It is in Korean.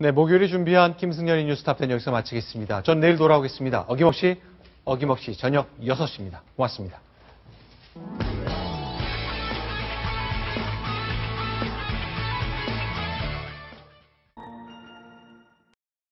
네, 목요일에 준비한 김승현의 뉴스탑텐 여기서 마치겠습니다. 전 내일 돌아오겠습니다. 어김없이, 어김없이 저녁 6시입니다. 고맙습니다.